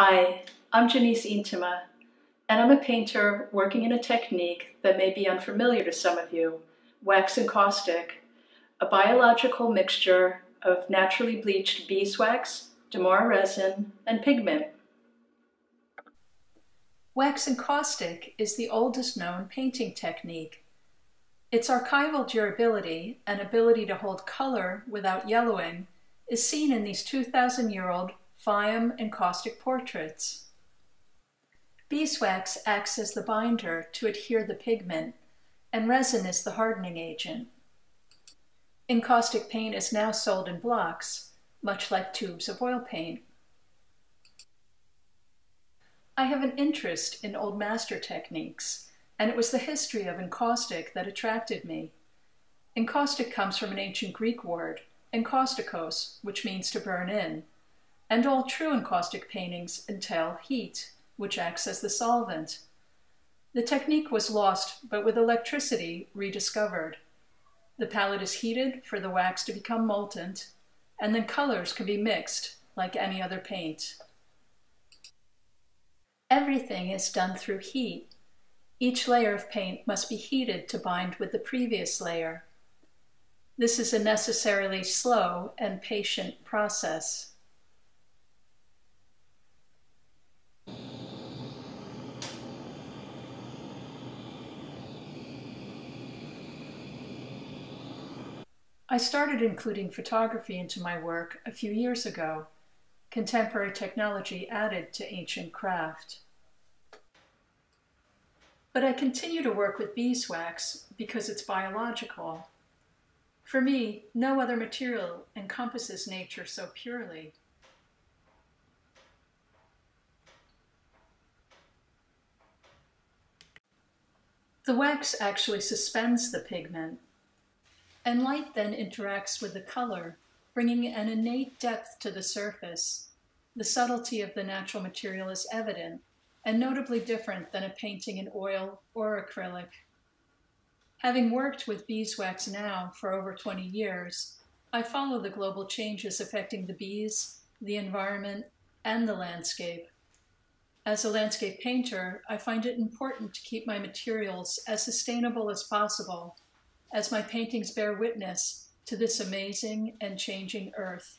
Hi, I'm Janise Yntema, and I'm a painter working in a technique that may be unfamiliar to some of you, wax encaustic, a biological mixture of naturally bleached beeswax, damara resin, and pigment. Wax encaustic is the oldest known painting technique. Its archival durability and ability to hold color without yellowing is seen in these 2,000 year encaustic portraits. Beeswax acts as the binder to adhere the pigment, and resin is the hardening agent. Encaustic paint is now sold in blocks, much like tubes of oil paint. I have an interest in old master techniques, and it was the history of encaustic that attracted me. Encaustic comes from an ancient Greek word, enkaustikos, which means to burn in, and all true encaustic paintings entail heat, which acts as the solvent. The technique was lost, but with electricity rediscovered. The palette is heated for the wax to become molten, and then colors can be mixed like any other paint. Everything is done through heat. Each layer of paint must be heated to bind with the previous layer. This is a necessarily slow and patient process. I started including photography into my work a few years ago, contemporary technology added to ancient craft. But I continue to work with beeswax because it's biological. For me, no other material encompasses nature so purely. The wax actually suspends the pigment, and light then interacts with the color, bringing an innate depth to the surface. The subtlety of the natural material is evident, and notably different than a painting in oil or acrylic. Having worked with beeswax now for over 20 years, I follow the global changes affecting the bees, the environment, and the landscape. As a landscape painter, I find it important to keep my materials as sustainable as possible, as my paintings bear witness to this amazing and changing earth.